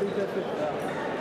ついちゃってるから。